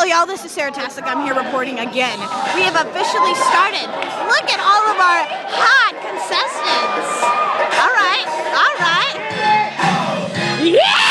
Hello, y'all. This is Sarah Tastic. I'm here reporting again. We have officially started. Look at all of our hot contestants. All right, all right. Yeah!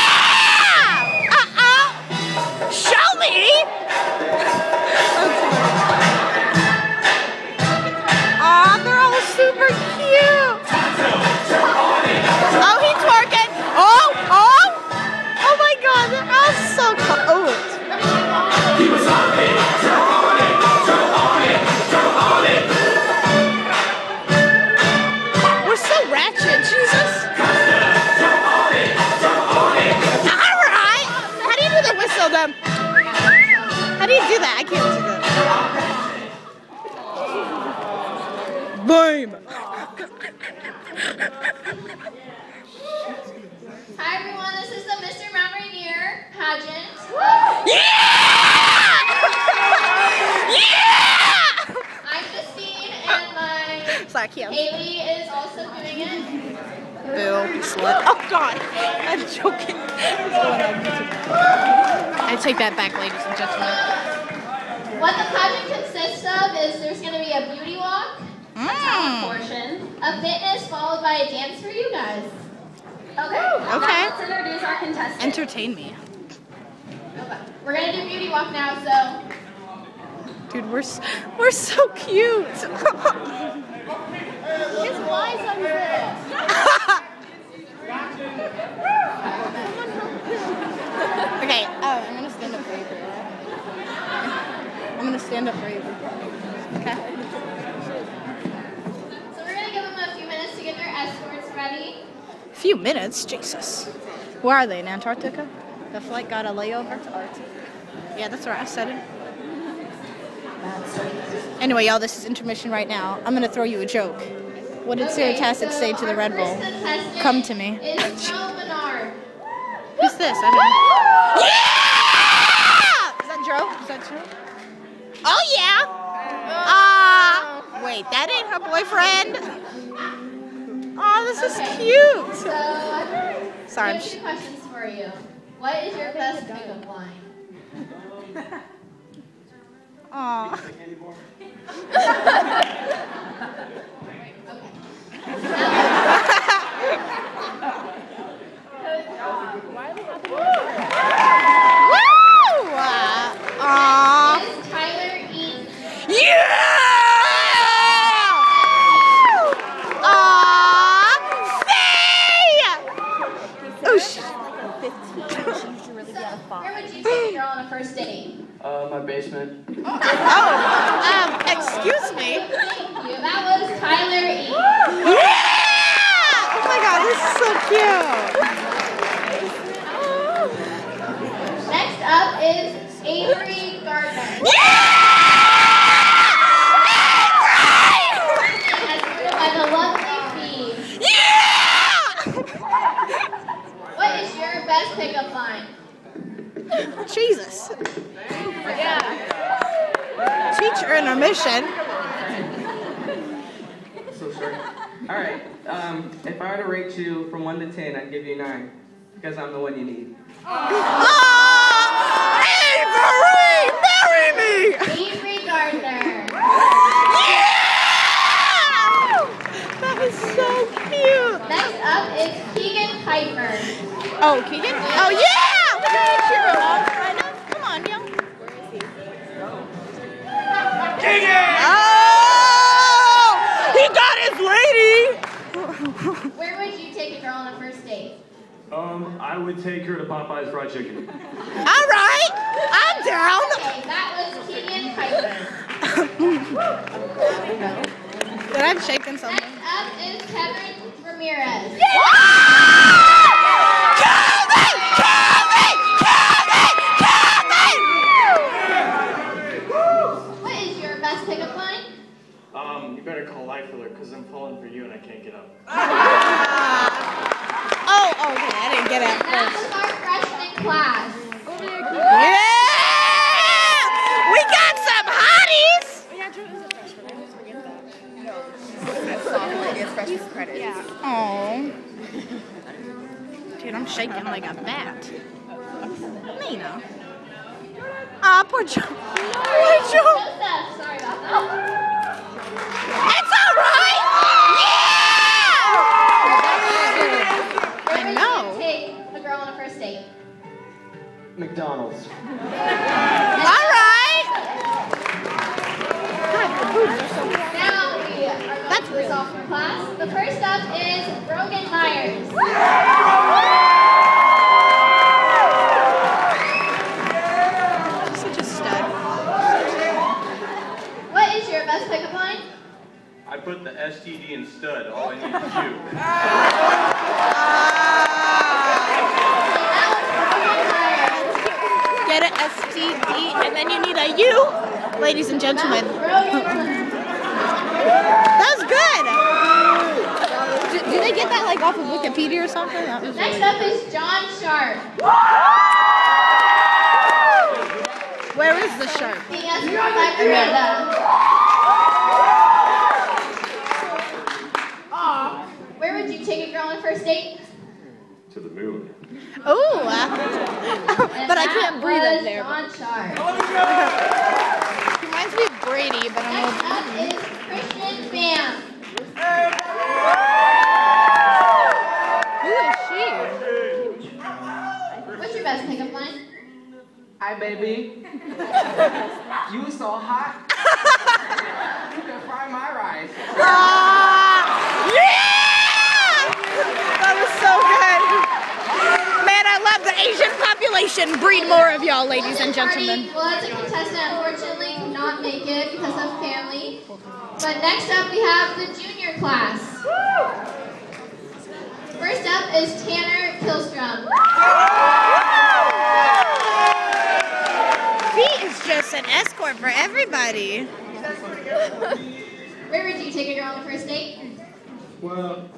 Do you do that? I can't do that. Boom. Hi everyone, this is the Mr. Mount Rainier pageant. Yeah! yeah! I'm Justine and my Sorry, I. Haley is also doing it. Boo, slut. Oh God, I'm joking. What's going on YouTube? I take that back, ladies and gentlemen. What the pageant consists of is there's going to be a beauty walk, a talent Mm. portion, a fitness followed by a dance for you guys. Okay. Okay. Let's introduce our contestants. Entertain me, Okay. We're going to do beauty walk now, so dude. We're s- we're so cute. his wise on this. okay, oh, I'm gonna stand up for you. I'm gonna stand up for you. Okay. So we're going to give them a few minutes to get their escorts ready. A Few minutes, Jesus. Where are they? In Antarctica? The flight got a layover. To Arctic. Yeah, that's where I said it. Anyway, y'all, this is intermission right now. I'm gonna throw you a joke. What did Sarah Okay, Tastic so say to the Red Bull? Come to me. Who's this? I don't Yeah! Is that Joe? Is that Joe? Oh yeah. Ah. wait, that ain't her boyfriend. Oh, this is Okay. cute. So, I Sorry, I'm have two questions for you. What is your best pickup line? Aw. Where would you take a girl on a first date? Uh, my basement. oh, um, excuse me. Thank you. That was Tyler Eaton. Yeah! Oh my god, this is so cute. Next up is Avery Gardner. Escorted by the lovely Phoebe. What is your best pickup line? Jesus. Yeah. Teacher intermission. So sorry. All right. Um, if I were to rate you from one to ten, I'd give you nine because I'm the one you need. Aw! Avery! Marry me! Avery Gardner. Yeah! That is so cute. Next up is Keegan Piper. Oh, Keegan? Would take her to Popeye's Fried Chicken. All right, I'm down. Okay, that was Keegan Piper. Did I shake in something? Next up is Kevin Ramirez. Kevin! Kevin! Kevin! Kevin! What is your best pickup line? Um, you better call Life Alert because I'm falling for you and I can't get up. Oh, okay, I didn't get it And that was our freshman class. Yeah! We got some hotties! Oh. Dude, I'm shaking like a bat. Nina. Aw, poor Joe. Poor Joe. Sorry about that. McDonald's. All right. Now we are going That's to the sophomore class. The first up is Brogan Myers. Such a stud. What is your best pickup line? I put the STD in stud. All I need is you. Ah. Get an STD and then you need a U, ladies and gentlemen. That was good. Did, did they get that like off of Wikipedia or something? That was Next really up is John Sharp. Where is the shark? Being escorted by Miranda. Where would you take a girl on first date? To the moon. Oh, uh, And but I can't breathe was up there. John Sharp. He reminds me of Brady, but i'm not Next up is Christian Bam. Who is she? What's your best pickup line? Hi, baby. you so hot. you can fry my rice. Ah, yeah! That was so good. Man, I love the Asian population. Breed more of y'all, ladies and gentlemen. Party was a contestant, unfortunately, could not make it because of family. But next up, we have the junior class. First up is Tanner Kilstrom. He is just an escort for everybody. Where would you take a girl on the first date? Well,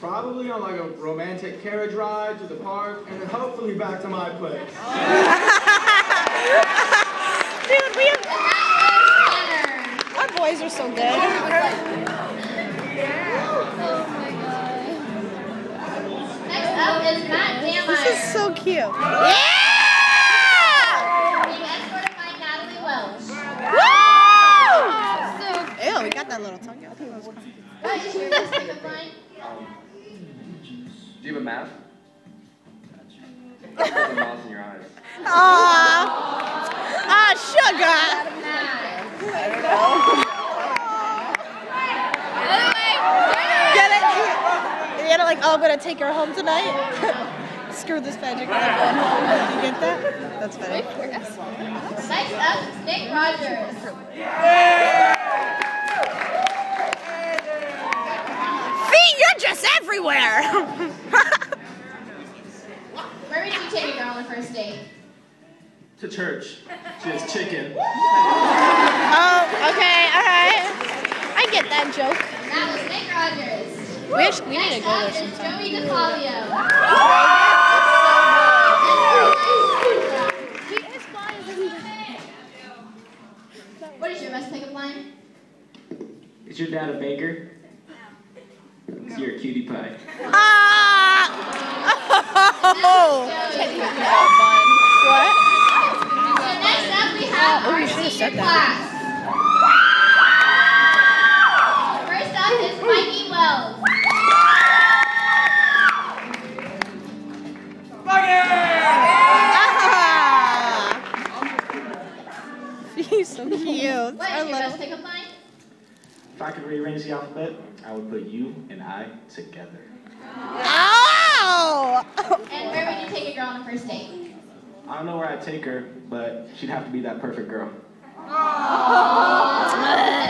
probably on like a romantic carriage ride to the park, and then hopefully back to my place. Dude, we have, Tanner. our boys are so oh good. Next up is Matt This is so cute. Yeah! Being escorted by Natalie Welch. Woo! Ew, we got that little tongue out. Do you have a map? Put the miles in your eyes. Aww. Ah, sugar. Get it? You gotta like, oh, I'm gonna take her home tonight. Screw this magic. I'm going. You get that? That's funny. Next up is Nick Rogers. Feet, you're just everywhere. Where would you take a girl on the first date? To church. Just chicken. oh, okay, all right. I get that joke. That was Nick Rogers. We, actually, we need to Next go up there is sometime. Joey DeFabio. What is your best pickup line? Is your dad a baker? Is you're a cutie pie. Ah! Oh! What? So next up we have Oh, our you should've senior said that. class. First up is Mikey Wells. Ah! He's so cute. What I your love best pickup line? If I could rearrange the alphabet, I would put you and I together. Ow! And where would you take a girl on a first date? I don't know where I'd take her, but she'd have to be that perfect girl. And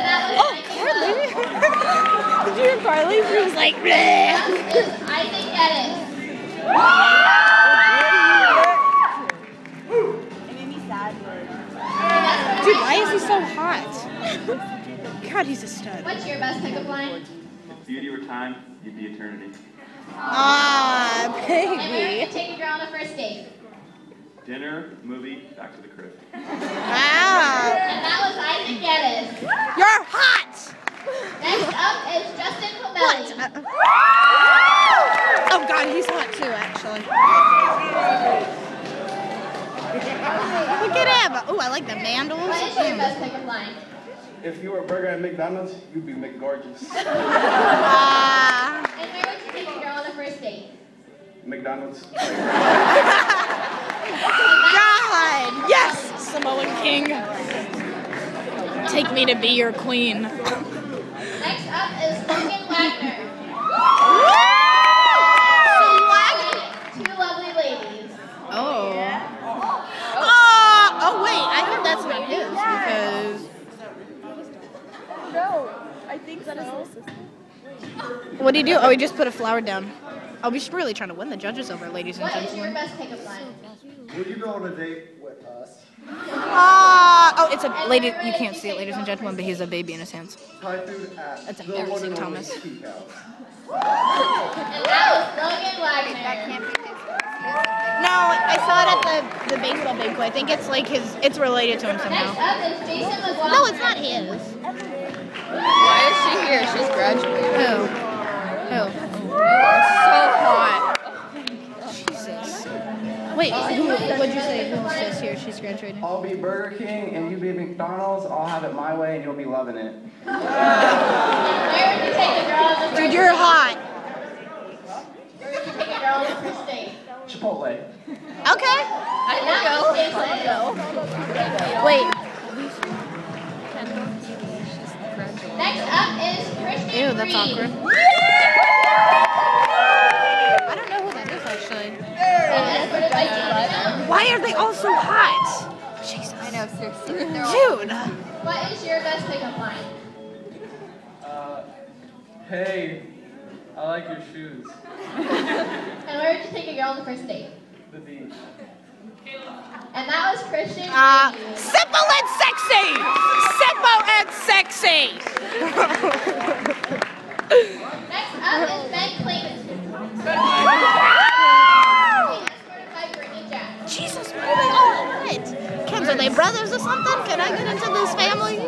that was Mikey Did you hear Carly? She was like, bleh. Stud. What's your best pickup line? If beauty were time, you'd be eternity. Ah, baby. And where would baby. you take a girl on a first date? Dinner, movie, back to the crib. Wow. And that was Isaac Geddes. You're hot! Next up is Justin What? Uh, oh god, he's hot too, actually. Look at him. Ooh, I like the mandals. What is your best pickup line? If you were a burger at McDonald's, you'd be McGorgeous. Ah. And where would you take a girl on a first date? McDonald's. God. Yes, Samoan King. Take me to be your queen. Next up is Logan Wagner. Two lovely ladies. Oh. Oh. Oh wait, I hope that's not his because. No, I think so. What do you do? Oh, he just put a flower down. Oh, we're really trying to win the judges over, ladies and gentlemen. What is your gentlemen. best pickup line? Would you go on a date with us? Ah. Oh, it's a lady. You can't see it, ladies and gentlemen, but he's a baby in his hands. Thai food at That's the embarrassing, Thomas. Peak House. And that was Logan Wagner. No, I saw it at the the baseball banquet. I think it's like his. It's related to him Next somehow. up is Jason McLaughlin. No, it's not his. Why is she here? She's graduating. Who? Who? So hot. Jesus. Wait, who? What'd you say? Who says here? She's graduating. I'll be Burger King and you be McDonald's. I'll have it my way and you'll be loving it. Where would you take a girl on the first Dude, you're hot. Where would you take a girl on the? Chipotle. Okay. And that was Jason. Wait. Next up is Christian Ew, that's Reed. awkward. I don't know who that is actually. And escorted by Gina. Why are they all so hot? Jesus. I know, seriously. They're all Dude. What is your best pickup line? Uh, hey, I like your shoes. And where would you take a girl on the first date? The beach. And that was Christian Uh, Reed. simple and sexy. Simple and sexy. Next up is Ben Clayton. Escorted by Brittany Jack. Jesus, why are they all hot? Kids, are they brothers or something? Can I get into this family?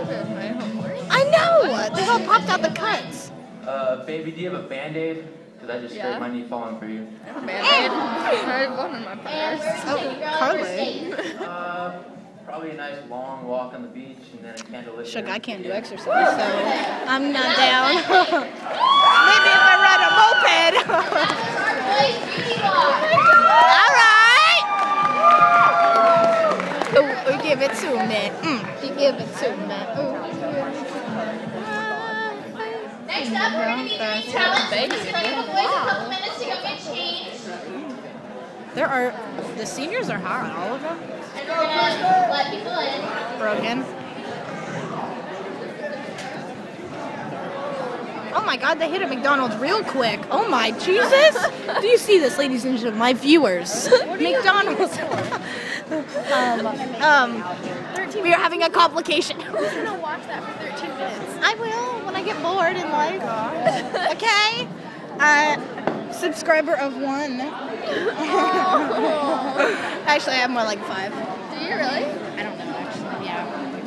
I know. They all popped out the cuts. Uh, baby, do you have a band-aid? Because I just Yeah. scraped my knee falling for you. Band-Aid. I have one in my purse. where would you take a girl on the first date? Uh, probably a nice long walk on the beach and then a candle lit Sugar, dinner. I can't do exercise, so I'm not down. Maybe if I ride a moped. That was our boys beauty vlog. All right. Ooh, ooh, give it to me. Mm, you give it to me. Next up, we're going to be doing challenge. We're going to give the boys a couple minutes to go get changed. There are the seniors are hot, all of them. And we're going to let people in. Broken. Oh my god, they hit a McDonald's real quick. Oh my Jesus! Do you see this, ladies and gentlemen, my viewers? McDonald's. um, um, we are having a complication. Who's gonna watch that for 13 minutes? I will when I get bored in life. okay? Uh, subscriber of one. actually, I have more like five. Do you really? I don't know, actually. Yeah.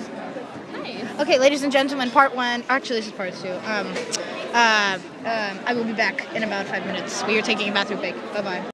Nice. Okay, ladies and gentlemen, part one. Actually, this is part two. Um, uh, um, I will be back in about five minutes. We are taking a bathroom break. Bye bye.